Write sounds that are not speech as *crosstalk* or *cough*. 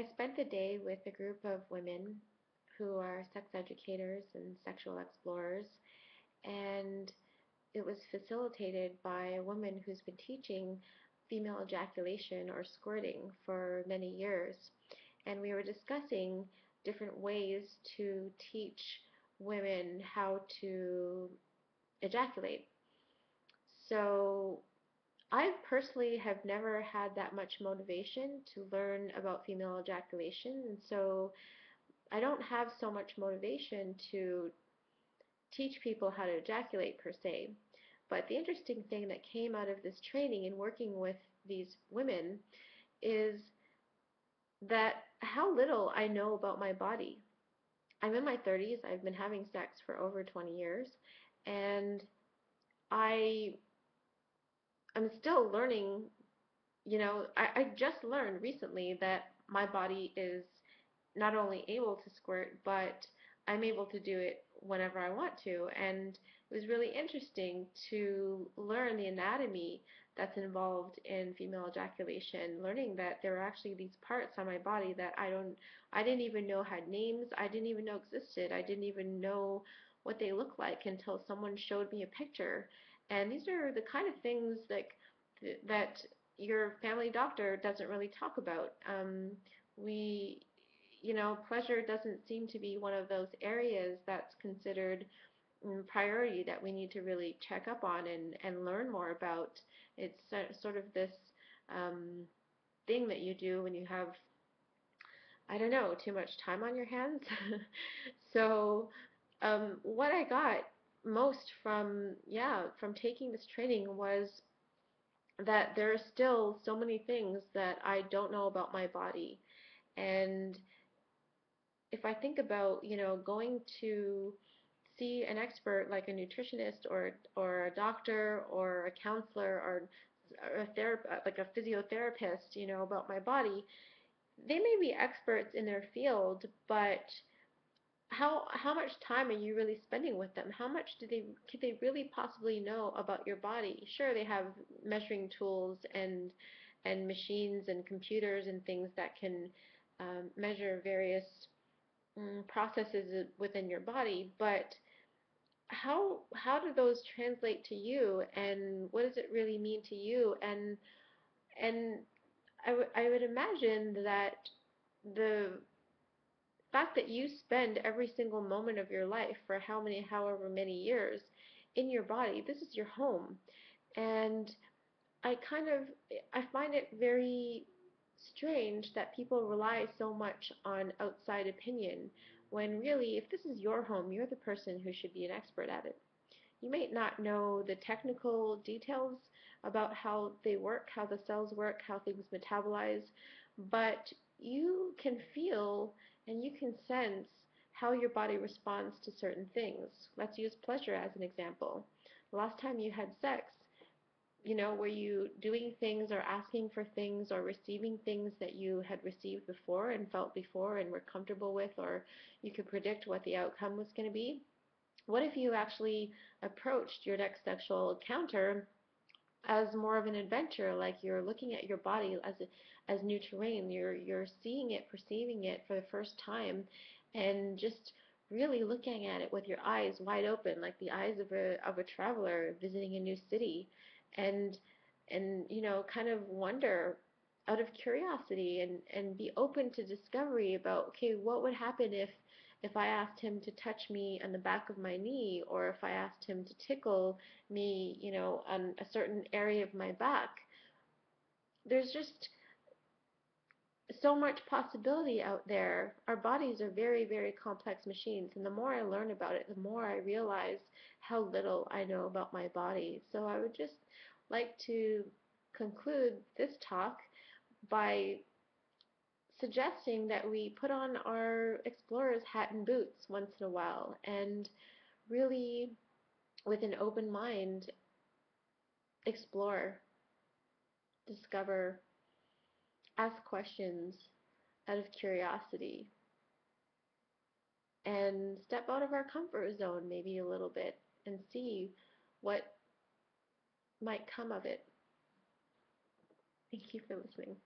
I spent the day with a group of women who are sex educators and sexual explorers, and it was facilitated by a woman who's been teaching female ejaculation or squirting for many years. And we were discussing different ways to teach women how to ejaculate. So I personally have never had that much motivation to learn about female ejaculation, and so I don't have so much motivation to teach people how to ejaculate per se. But the interesting thing that came out of this training and working with these women is that how little I know about my body. I'm in my 30s, I've been having sex for over 20 years, and I I'm still learning, you know, I, I just learned recently that my body is not only able to squirt, but I'm able to do it whenever I want to. And it was really interesting to learn the anatomy that's involved in female ejaculation, learning that there are actually these parts on my body that I don't I didn't even know had names, I didn't even know existed. I didn't even know what they look like until someone showed me a picture. And these are the kind of things like that your family doctor doesn't really talk about. Um, we you know, pleasure doesn't seem to be one of those areas that's considered mm, priority that we need to really check up on and, and learn more about. It's sort of this um, thing that you do when you have, I don't know, too much time on your hands. *laughs* so um, what I got most from, yeah, from taking this training was that there are still so many things that I don't know about my body. And if I think about, you know, going to see an expert like a nutritionist or or a doctor or a counselor or a therapist, like a physiotherapist, you know, about my body, they may be experts in their field, but how how much time are you really spending with them? How much do they could they really possibly know about your body? Sure, they have measuring tools and and machines and computers and things that can um, measure various um, processes within your body, but how how do those translate to you, and what does it really mean to you? And and I, I would imagine that the fact that you spend every single moment of your life for how many however many years in your body, this is your home, and I kind of I find it very strange that people rely so much on outside opinion when really, if this is your home, you're the person who should be an expert at it. You may not know the technical details about how they work, how the cells work, how things metabolize, but you can feel and you can sense how your body responds to certain things. Let's use pleasure as an example. Last time you had sex, you know, were you doing things or asking for things or receiving things that you had received before and felt before and were comfortable with or you could predict what the outcome was going to be? What if you actually approached your next sexual encounter as more of an adventure, like you're looking at your body as a, as new terrain. You're you're seeing it, perceiving it for the first time, and just really looking at it with your eyes wide open, like the eyes of a of a traveler visiting a new city and and you know kind of wonder out of curiosity and and be open to discovery about okay what would happen if if I asked him to touch me on the back of my knee or if I asked him to tickle me you know on a certain area of my back there's just so much possibility out there. Our bodies are very, very complex machines, and the more I learn about it, the more I realize how little I know about my body. So I would just like to conclude this talk by suggesting that we put on our explorer's hat and boots once in a while and really, with an open mind, explore, discover, ask questions out of curiosity and step out of our comfort zone maybe a little bit and see what might come of it. Thank you for listening.